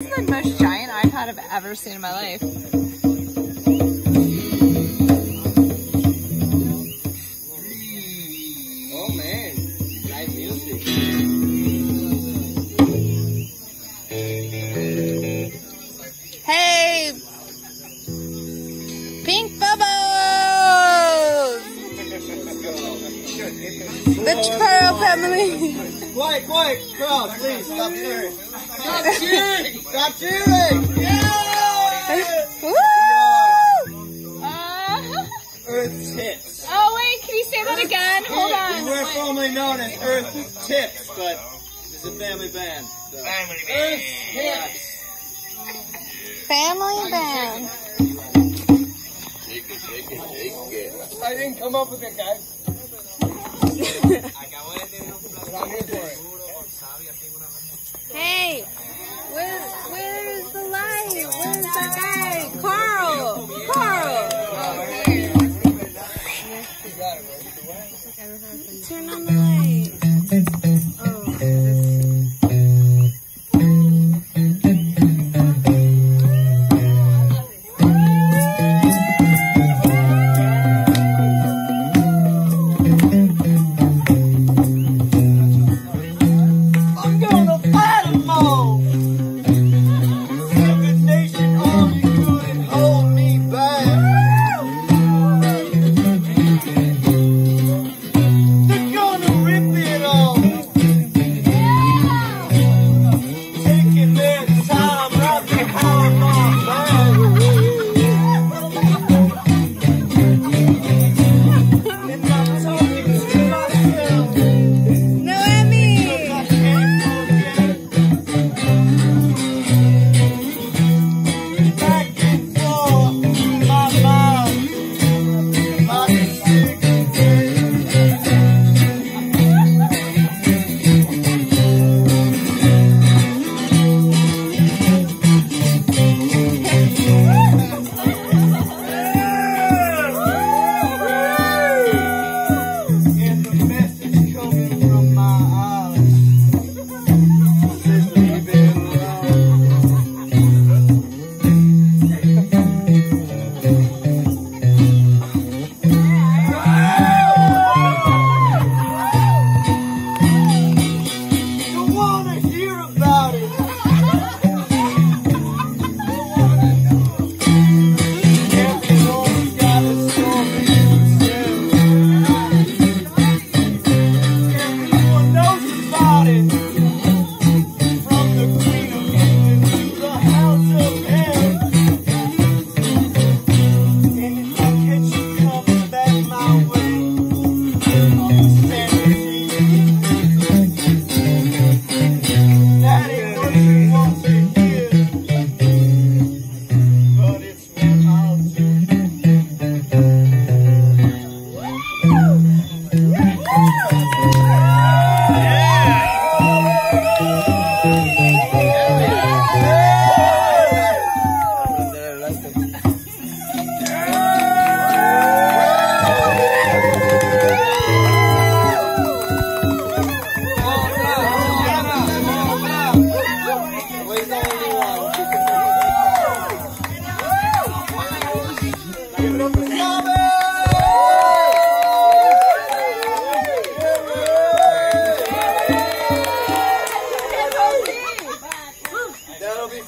This is the most giant iPad I've ever seen in my life. Oh man, live music. The Pearl family. Quiet, quiet, crowd, please stop cheering. Stop cheering! Stop cheering! Woo! Uh, Earth's Hips. oh wait, can you say that again? Hold on. We're Wait. formerly known as Earth's Hips, but it's a family band. So. Family Earth's Hips. Family band. I didn't come up with it, guys. Hey, where, where's the light? Where's that guy? Carl! Carl! Turn on the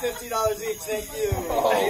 fifty dollars each. Thank you. Oh.